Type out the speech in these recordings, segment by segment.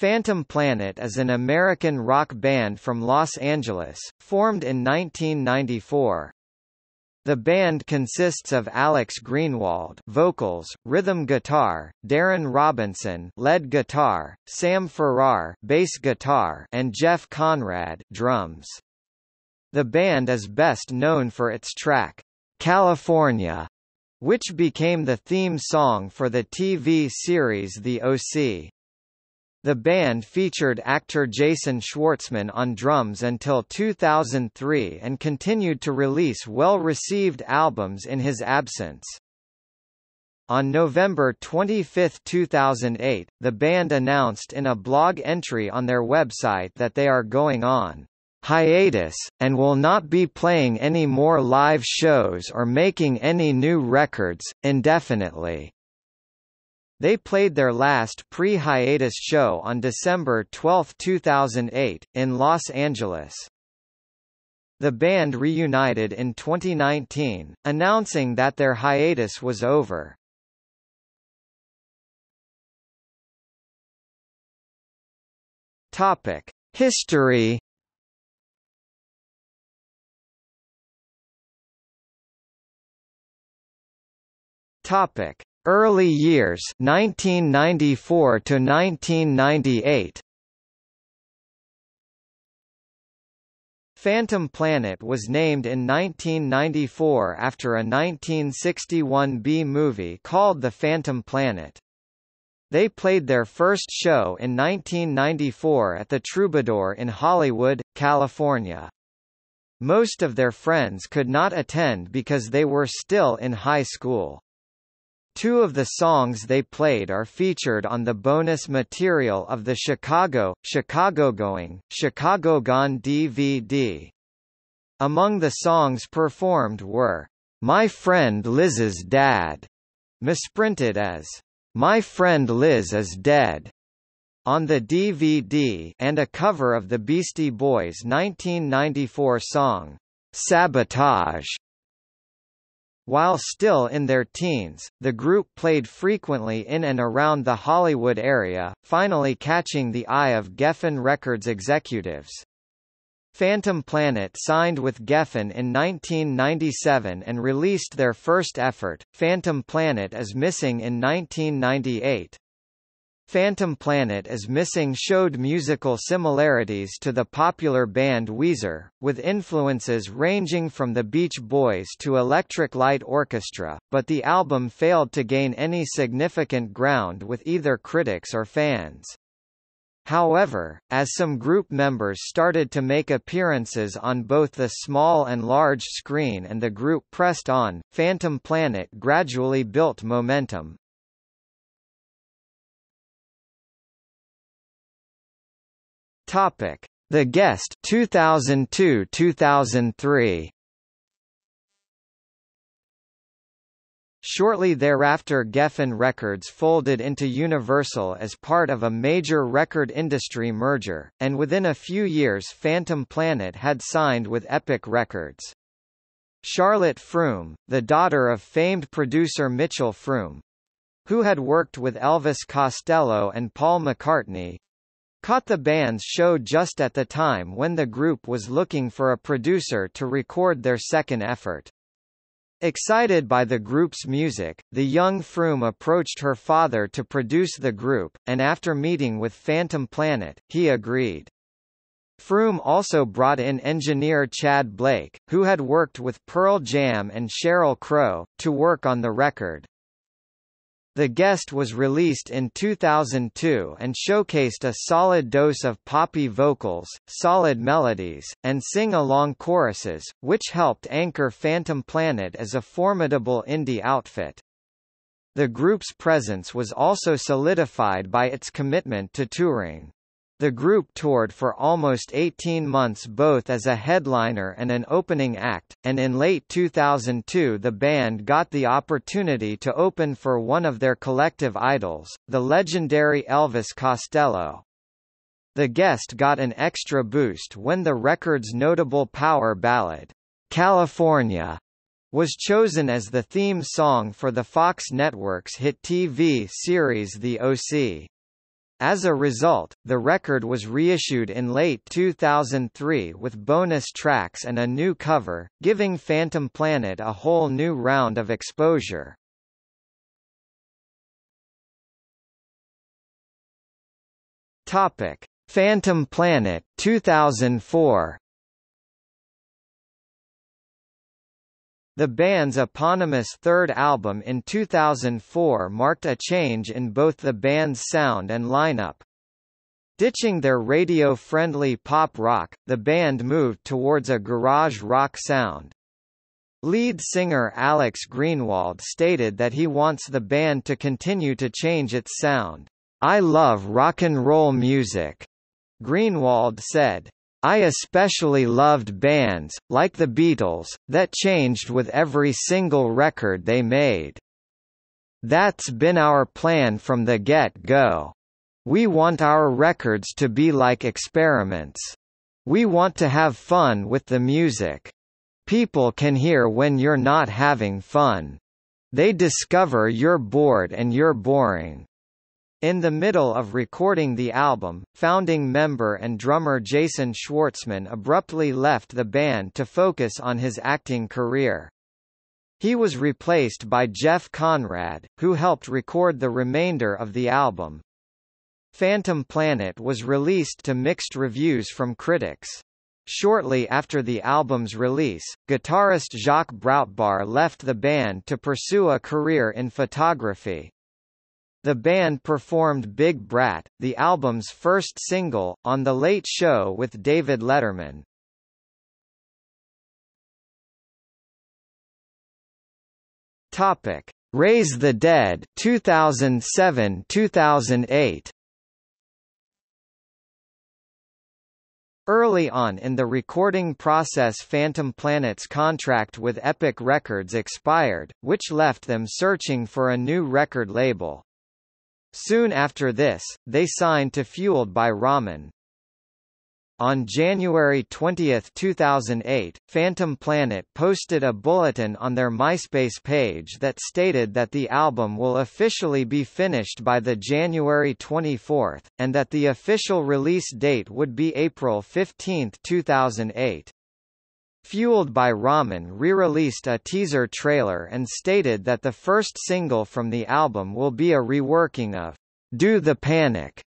Phantom Planet is an American rock band from Los Angeles, formed in 1994. The band consists of Alex Greenwald vocals, rhythm guitar, Darren Robinson lead guitar, Sam Farrar bass guitar, and Jeff Conrad drums. The band is best known for its track, California, which became the theme song for the TV series The OC. The band featured actor Jason Schwartzman on drums until 2003 and continued to release well-received albums in his absence. On November 25, 2008, the band announced in a blog entry on their website that they are going on hiatus, and will not be playing any more live shows or making any new records, indefinitely. They played their last pre-hiatus show on December 12, 2008, in Los Angeles. The band reunited in 2019, announcing that their hiatus was over. Topic: History. Topic: Early years 1994 to 1998 Phantom Planet was named in 1994 after a 1961 B movie called The Phantom Planet. They played their first show in 1994 at the Troubadour in Hollywood, California. Most of their friends could not attend because they were still in high school. Two of the songs they played are featured on the bonus material of the Chicago, Chicago Going, Chicago Gone DVD. Among the songs performed were, My Friend Liz's Dad, misprinted as, My Friend Liz is Dead, on the DVD and a cover of the Beastie Boys' 1994 song, Sabotage. While still in their teens, the group played frequently in and around the Hollywood area, finally catching the eye of Geffen Records executives. Phantom Planet signed with Geffen in 1997 and released their first effort, Phantom Planet is Missing in 1998. Phantom Planet is Missing showed musical similarities to the popular band Weezer, with influences ranging from the Beach Boys to Electric Light Orchestra, but the album failed to gain any significant ground with either critics or fans. However, as some group members started to make appearances on both the small and large screen and the group pressed on, Phantom Planet gradually built momentum. Topic: The Guest 2002-2003. Shortly thereafter Geffen Records folded into Universal as part of a major record industry merger, and within a few years Phantom Planet had signed with Epic Records. Charlotte Froom, the daughter of famed producer Mitchell Froom, who had worked with Elvis Costello and Paul McCartney, Caught the band's show just at the time when the group was looking for a producer to record their second effort. Excited by the group's music, the young Froom approached her father to produce the group, and after meeting with Phantom Planet, he agreed. Froom also brought in engineer Tchad Blake, who had worked with Pearl Jam and Sheryl Crow, to work on the record. The Guest was released in 2002 and showcased a solid dose of poppy vocals, solid melodies, and sing-along choruses, which helped anchor Phantom Planet as a formidable indie outfit. The group's presence was also solidified by its commitment to touring. The group toured for almost 18 months both as a headliner and an opening act, and in late 2002 the band got the opportunity to open for one of their collective idols, the legendary Elvis Costello. The guest got an extra boost when the record's notable power ballad, California, was chosen as the theme song for the Fox Network's hit TV series The OC. As a result, the record was reissued in late 2003 with bonus tracks and a new cover, giving Phantom Planet a whole new round of exposure. Topic: Phantom Planet 2004. The band's eponymous third album in 2004 marked a change in both the band's sound and lineup. Ditching their radio-friendly pop rock, the band moved towards a garage rock sound. Lead singer Alex Greenwald stated that he wants the band to continue to change its sound. I love rock and roll music, Greenwald said. I especially loved bands, like the Beatles, that changed with every single record they made. That's been our plan from the get-go. We want our records to be like experiments. We want to have fun with the music. People can hear when you're not having fun. They discover you're bored and you're boring. In the middle of recording the album, founding member and drummer Jason Schwartzman abruptly left the band to focus on his acting career. He was replaced by Jeff Conrad, who helped record the remainder of the album. Phantom Planet was released to mixed reviews from critics. Shortly after the album's release, guitarist Jacques Brautbar left the band to pursue a career in photography. The band performed Big Brat, the album's first single, on The Late Show with David Letterman. Topic: Raise the Dead 2007-2008. Early on in the recording process Phantom Planet's contract with Epic Records expired, which left them searching for a new record label. Soon after this, they signed to Fueled by Ramen. On January 20, 2008, Phantom Planet posted a bulletin on their MySpace page that stated that the album will officially be finished by the January 24, and that the official release date would be April 15, 2008. Fueled by Ramen re-released a teaser trailer and stated that the first single from the album will be a reworking of Do the Panic.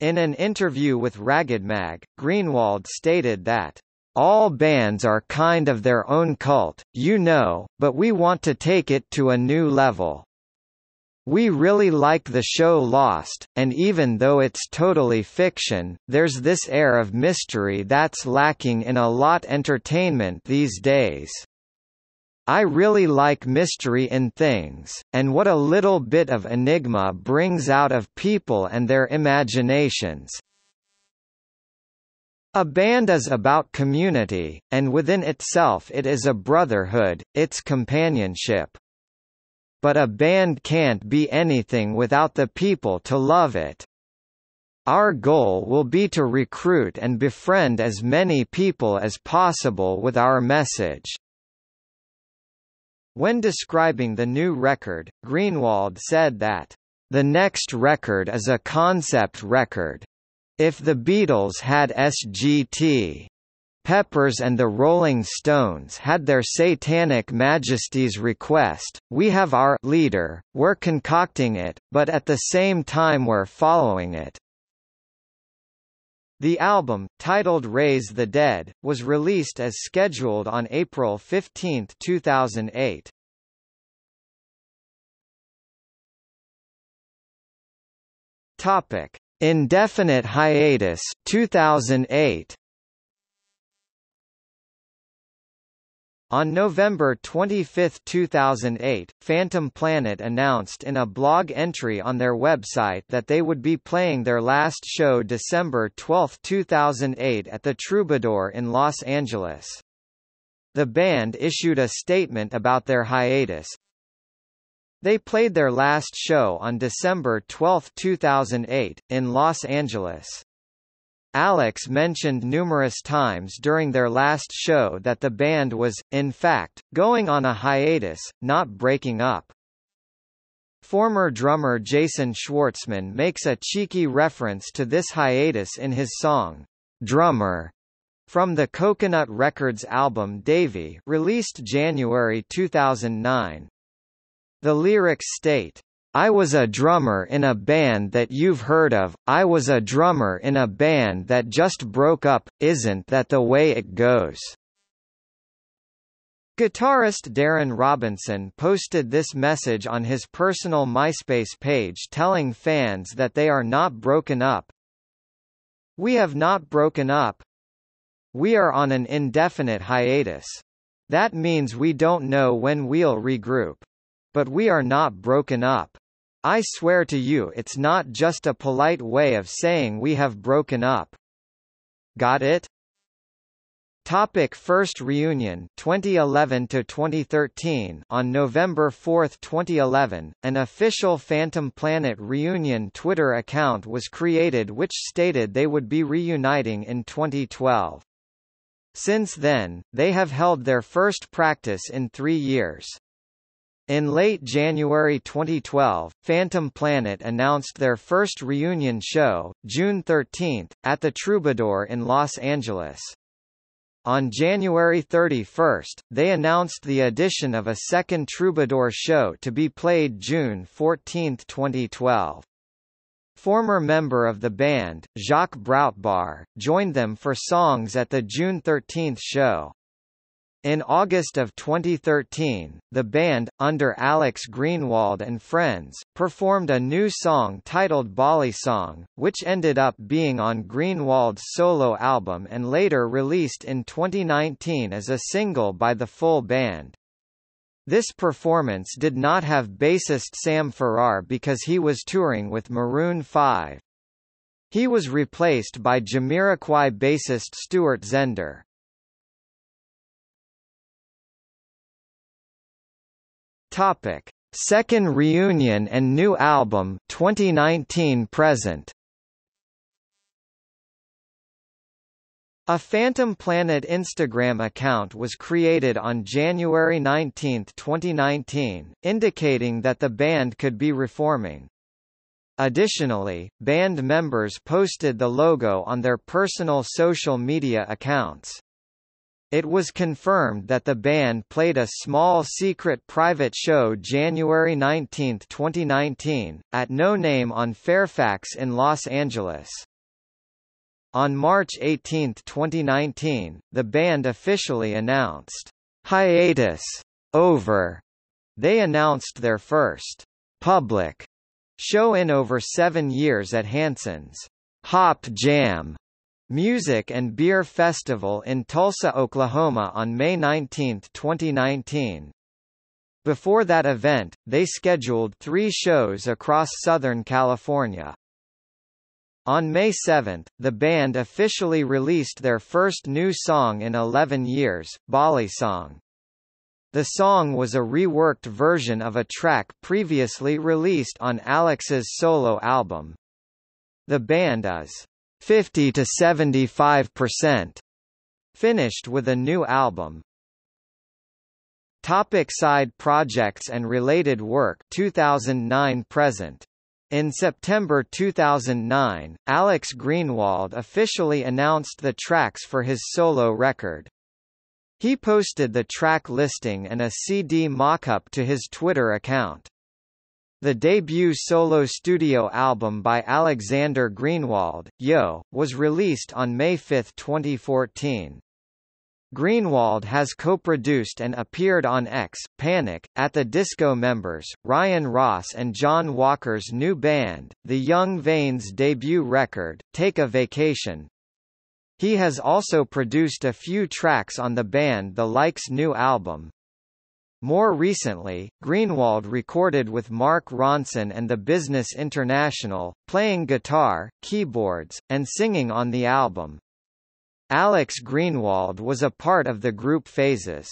In an interview with Ragged Mag, Greenwald stated that all bands are kind of their own cult, you know, but we want to take it to a new level. We really like the show Lost, and even though it's totally fiction, there's this air of mystery that's lacking in a lot entertainment these days. I really like mystery in things, and what a little bit of enigma brings out of people and their imaginations. A band is about community, and within itself it is a brotherhood, it's companionship. But a band can't be anything without the people to love it. Our goal will be to recruit and befriend as many people as possible with our message. When describing the new record, Greenwald said that, "...the next record is a concept record. If the Beatles had SGT. Peppers and the Rolling Stones had their Satanic Majesty's request, we have our leader, we're concocting it, but at the same time we're following it. The album, titled Raise the Dead, was released as scheduled on April 15, 2008. Topic: Indefinite hiatus 2008. On November 25, 2008, Phantom Planet announced in a blog entry on their website that they would be playing their last show December 12, 2008 at the Troubadour in Los Angeles. The band issued a statement about their hiatus. They played their last show on December 12, 2008, in Los Angeles. Alex mentioned numerous times during their last show that the band was, in fact, going on a hiatus, not breaking up. Former drummer Jason Schwartzman makes a cheeky reference to this hiatus in his song, Drummer, from the Coconut Records album Davy released January 2009. The lyrics state, I was a drummer in a band that you've heard of, I was a drummer in a band that just broke up, isn't that the way it goes? Guitarist Darren Robinson posted this message on his personal MySpace page telling fans that they are not broken up. We have not broken up. We are on an indefinite hiatus. That means we don't know when we'll regroup. But we are not broken up. I swear to you it's not just a polite way of saying we have broken up. Got it? Topic First reunion 2011 to 2013 On November 4, 2011, an official Phantom Planet reunion Twitter account was created which stated they would be reuniting in 2012. Since then, they have held their first practice in three years. In late January 2012, Phantom Planet announced their first reunion show, June 13, at the Troubadour in Los Angeles. On January 31, they announced the addition of a second Troubadour show to be played June 14, 2012. Former member of the band, Jacques Brautbar, joined them for songs at the June 13 show. In August of 2013, the band, under Alex Greenwald and Friends, performed a new song titled Bali Song, which ended up being on Greenwald's solo album and later released in 2019 as a single by the full band. This performance did not have bassist Sam Farrar because he was touring with Maroon 5. He was replaced by Jamiroquai bassist Stuart Zender. Topic: Second reunion and new album 2019 present. A Phantom Planet Instagram account was created on January 19, 2019, indicating that the band could be reforming. Additionally, band members posted the logo on their personal social media accounts. It was confirmed that the band played a small secret private show January 19, 2019, at No Name on Fairfax in Los Angeles. On March 18, 2019, the band officially announced, "'Hiatus. Over'". They announced their first public show in over seven years at Hanson's Hop Jam Music and Beer Festival in Tulsa, Oklahoma on May 19, 2019. Before that event, they scheduled three shows across Southern California. On May 7, the band officially released their first new song in 11 years, Bali Song. The song was a reworked version of a track previously released on Alex's solo album. The band is 50 to 75%. Finished with a new album. Topic side projects and related work 2009 present. In September 2009, Alex Greenwald officially announced the tracks for his solo record. He posted the track listing and a CD mock-up to his Twitter account. The debut solo studio album by Alexander Greenwald, Yo, was released on May 5, 2014. Greenwald has co-produced and appeared on X, Panic, At the Disco members, Ryan Ross and Jon Walker's new band, The Young Veins' debut record, Take a Vacation. He has also produced a few tracks on the band The Likes' new album, more recently, Greenwald recorded with Mark Ronson and the Business International, playing guitar, keyboards, and singing on the album. Alex Greenwald was a part of the group Phases.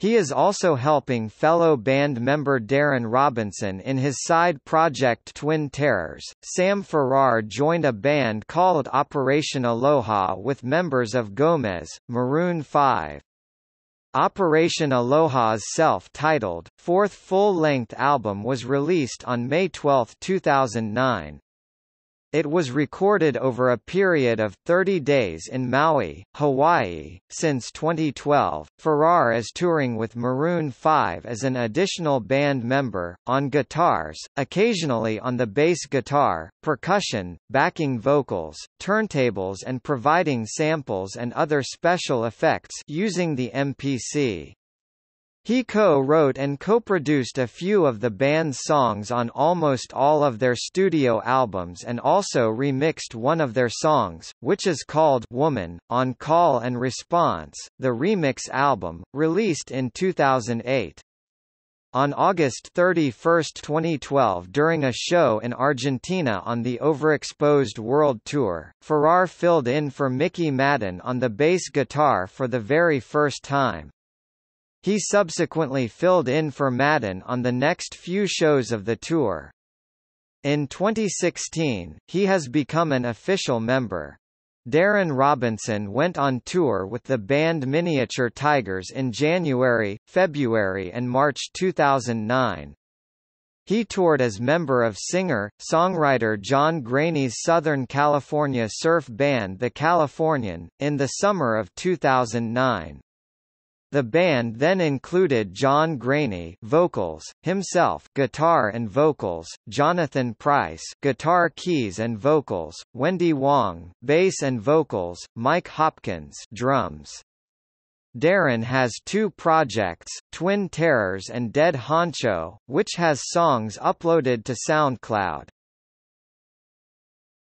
He is also helping fellow band member Darren Robinson in his side project Twin Terrors. Sam Farrar joined a band called Operation Aloha with members of Gomez, Maroon 5, Operation Aloha's self-titled, fourth full-length album was released on May 12, 2009. It was recorded over a period of 30 days in Maui, Hawaii. Since 2012, Farrar is touring with Maroon 5 as an additional band member, on guitars, occasionally on the bass guitar, percussion, backing vocals, turntables and providing samples and other special effects using the MPC. He co-wrote and co-produced a few of the band's songs on almost all of their studio albums and also remixed one of their songs, which is called Woman, on Call and Response, the remix album, released in 2008. On August 31, 2012 during a show in Argentina on the Overexposed World Tour, Farrar filled in for Mickey Madden on the bass guitar for the very first time. He subsequently filled in for Madden on the next few shows of the tour. In 2016, he has become an official member. Darren Robinson went on tour with the band Miniature Tigers in January, February and March 2009. He toured as member of singer-songwriter John Graney's Southern California surf band The Californian, in the summer of 2009. The band then included John Graney vocals, himself guitar and vocals, Jonathan Price guitar keys and vocals, Wendy Wong bass and vocals, Mike Hopkins drums. Darren has two projects, Twin Terrors and Dead Honcho, which has songs uploaded to SoundCloud.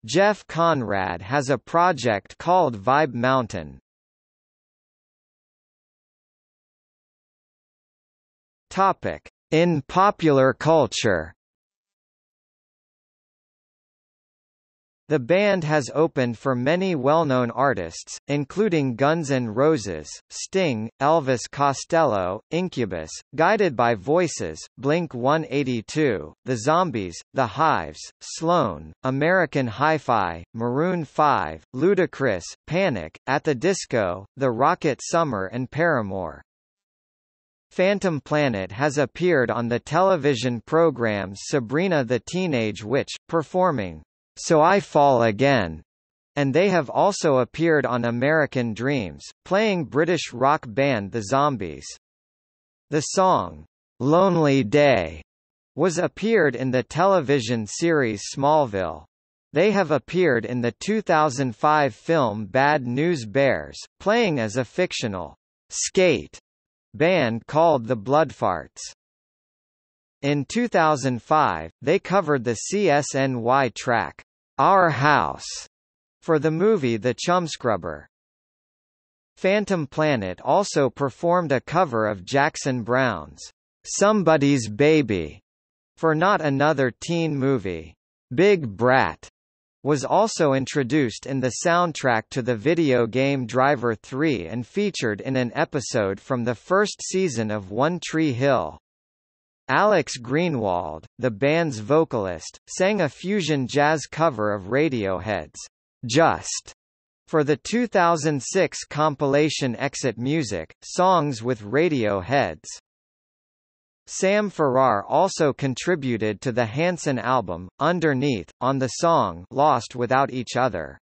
Jeff Conrad has a project called Vibe Mountain, Topic: In popular culture. The band has opened for many well-known artists, including Guns N' Roses, Sting, Elvis Costello, Incubus, Guided by Voices, Blink-182, The Zombies, The Hives, Sloan, American Hi-Fi, Maroon 5, Ludacris, Panic, At the Disco, The Rocket Summer and Paramore. Phantom Planet has appeared on the television programs Sabrina the Teenage Witch, performing, So I Fall Again, and they have also appeared on American Dreams, playing British rock band The Zombies. The song, Lonely Day, was appeared in the television series Smallville. They have appeared in the 2005 film Bad News Bears, playing as a fictional skate band called the Bloodfarts. In 2005, they covered the CSNY track, Our House, for the movie The Chumscrubber. Phantom Planet also performed a cover of Jackson Browne's Somebody's Baby for Not Another Teen Movie. Big Brat was also introduced in the soundtrack to the video game Driver 3 and featured in an episode from the first season of One Tree Hill. Alex Greenwald, the band's vocalist, sang a fusion jazz cover of Radiohead's Just for the 2006 compilation Exit Music, Songs with Radiohead's Sam Farrar also contributed to the Hanson album, Underneath, on the song Lost Without Each Other.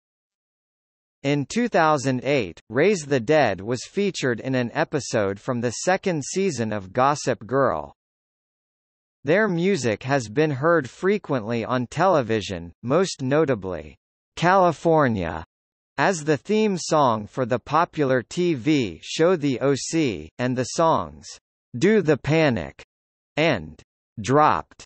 In 2008, Raise the Dead was featured in an episode from the second season of Gossip Girl. Their music has been heard frequently on television, most notably, California, as the theme song for the popular TV show The OC, and the songs, Do the Panic, and dropped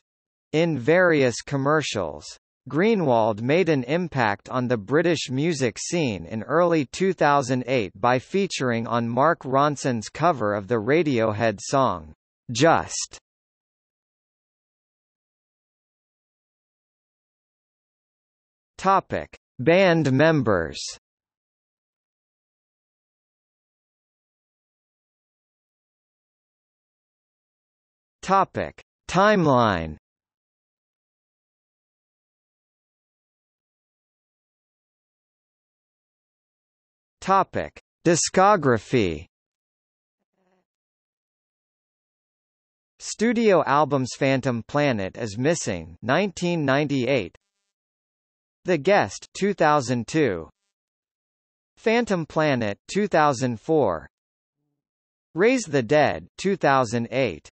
in various commercials. Greenwald made an impact on the British music scene in early 2008 by featuring on Mark Ronson's cover of the Radiohead song, Just. Topic. Band members Topic: Timeline. Topic: Discography. Studio albums Phantom Planet is Missing 1998 The Guest 2002 Phantom Planet 2004 Raise the Dead 2008